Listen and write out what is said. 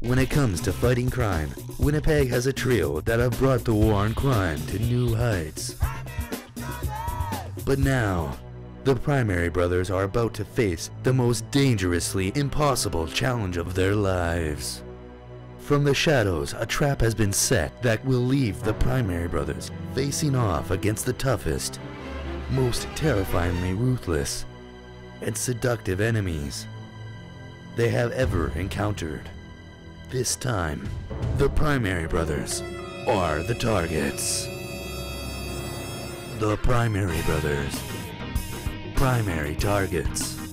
When it comes to fighting crime, Winnipeg has a trio that have brought the war on crime to new heights. But now, the Primary Brothers are about to face the most dangerously impossible challenge of their lives. From the shadows, a trap has been set that will leave the Primary Brothers facing off against the toughest, most terrifyingly ruthless, and seductive enemies they have ever encountered. This time, the Primary Brothers are the targets. The Primary Brothers. Primary targets.